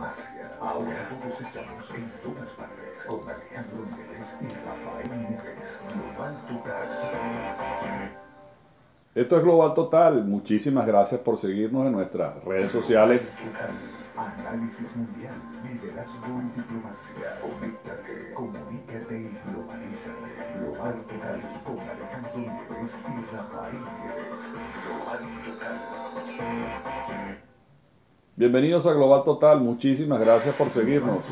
diplomacia. Ahora todos estamos en todas partes con Alejandro Nieves y Rafael Nieves. Global Total. Esto es Global Total. Muchísimas gracias por seguirnos en nuestras redes sociales. Total. Análisis mundial, liderazgo y diplomacia. Bienvenidos a Global Total. Muchísimas gracias por seguirnos.